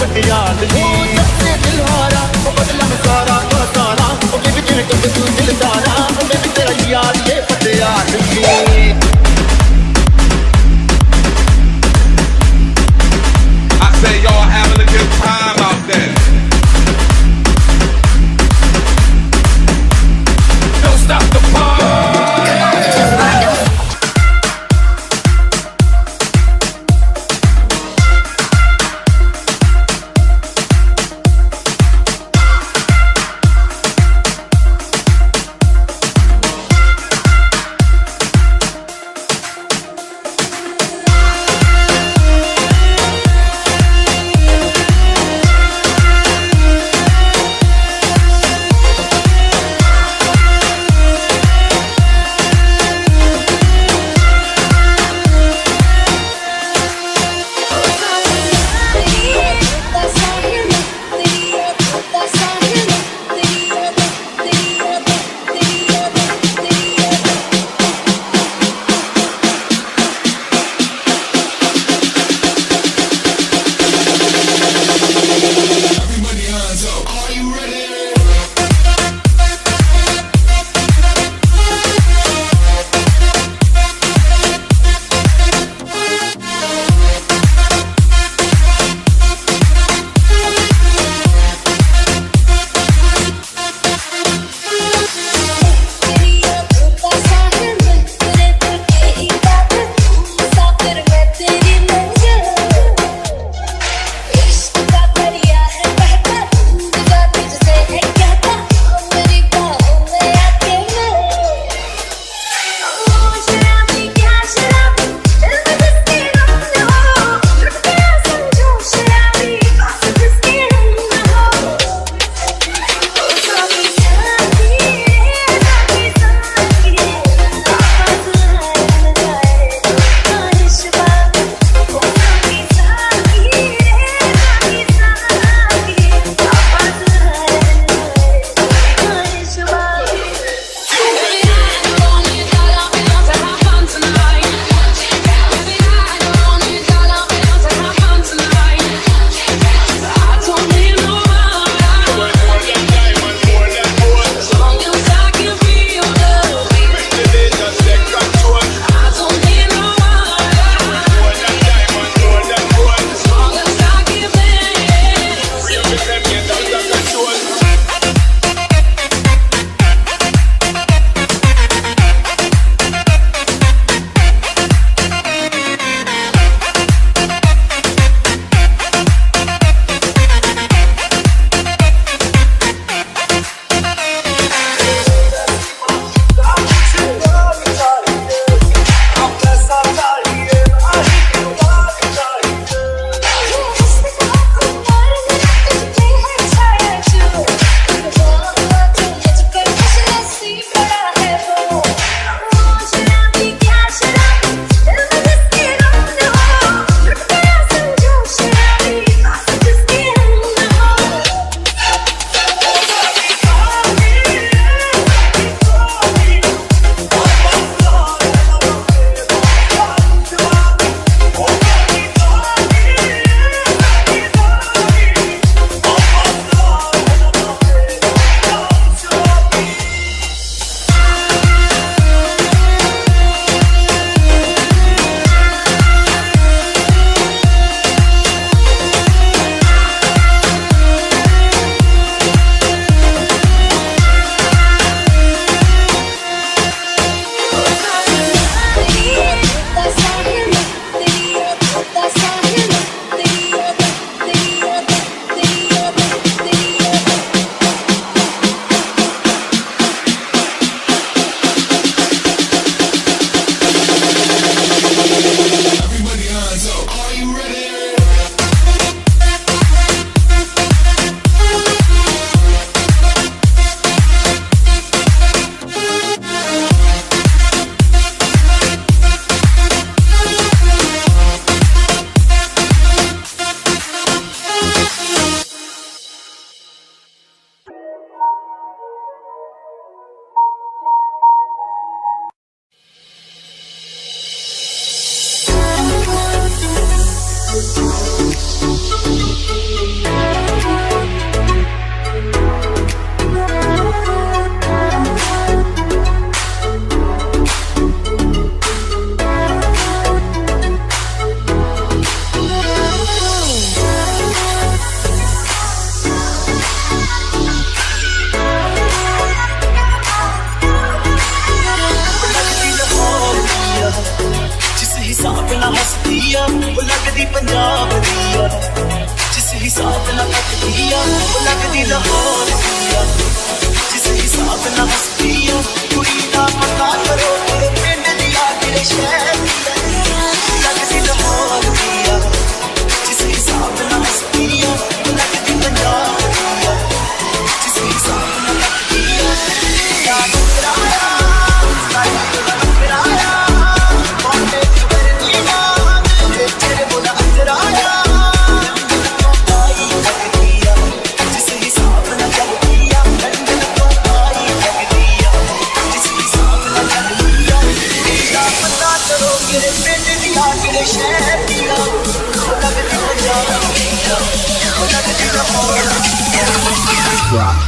पटियाल वो सबसे दिल हारा Drop.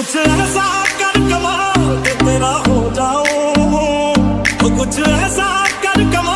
कुछ ऐसा कर कमाल तेरा हो जाओ। कुछ ऐसा कर कमाल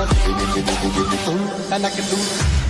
and I can do it.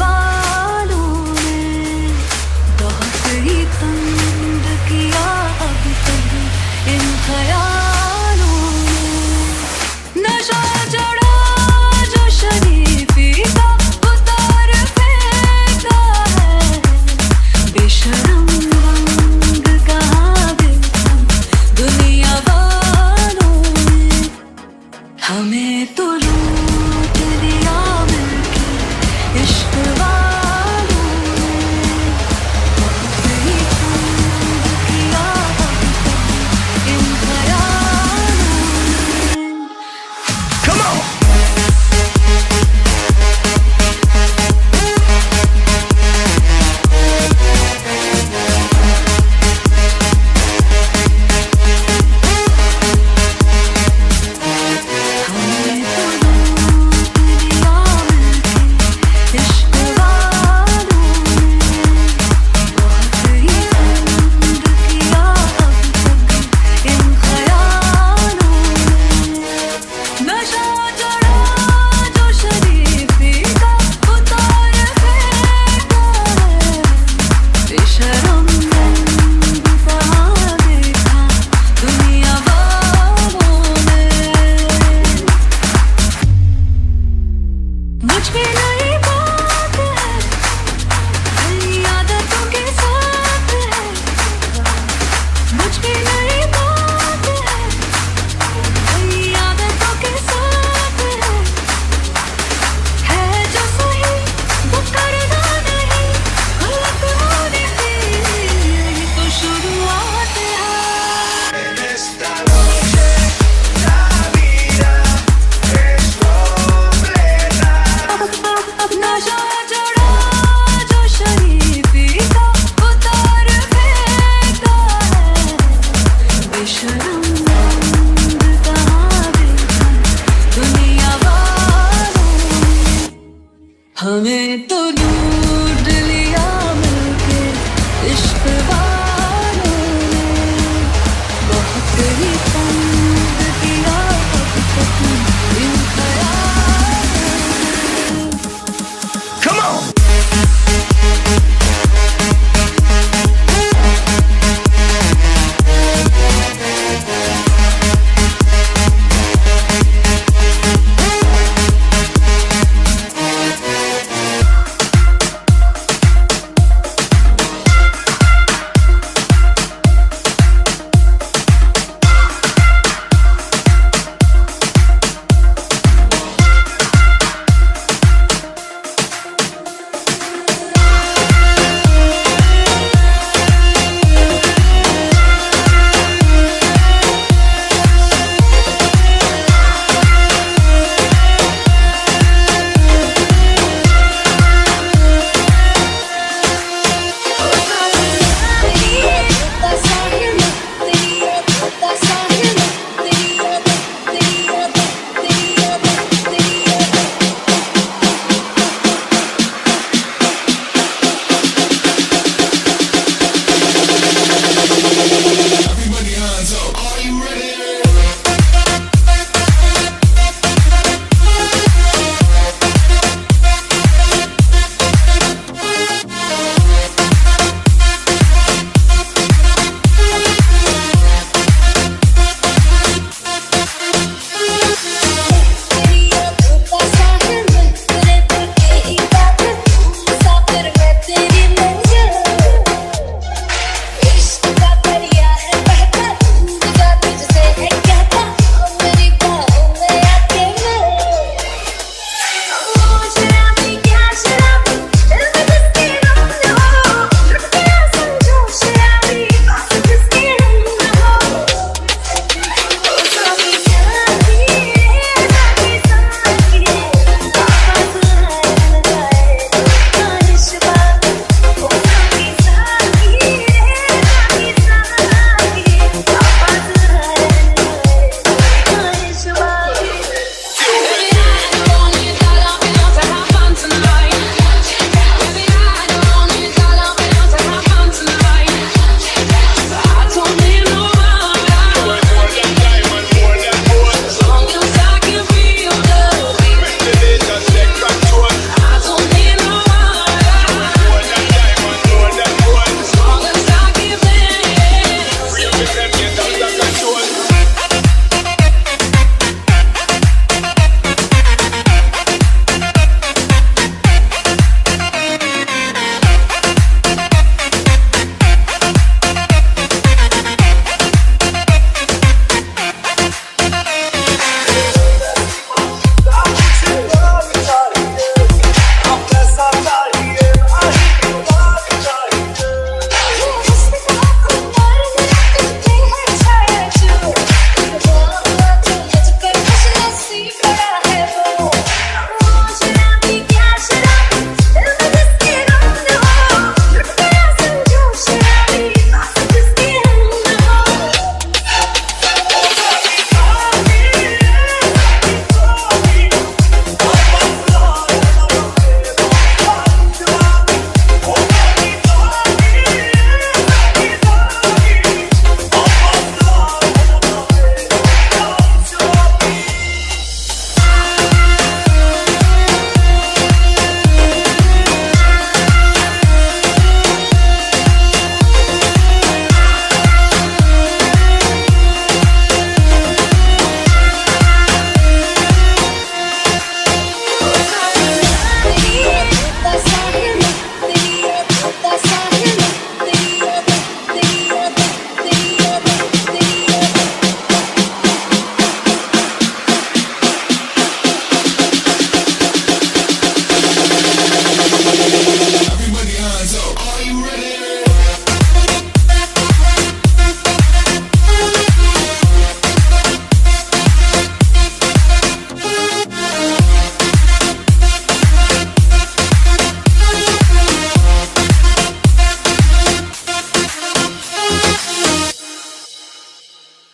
वालों में बहुत ही तंग किया अब तक इन ख्यालों ने नशा